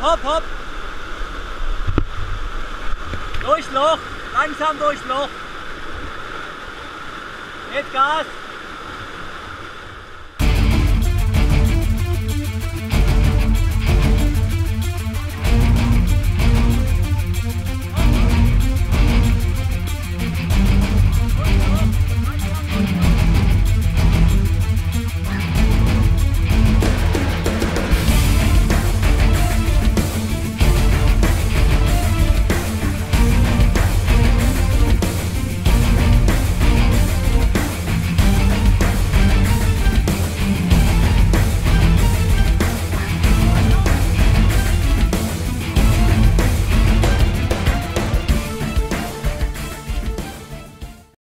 hopp, hopp. Durchs Loch, langsam durchs Loch. Mit Gas.